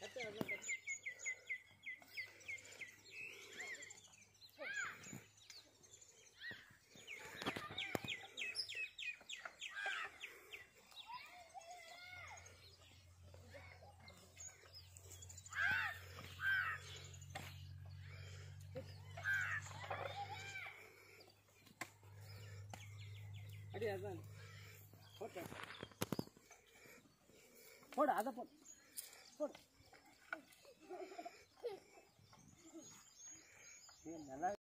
Gracias. போடு அதான். போட்ட. போடு அதை போடு. போடு. நல்லா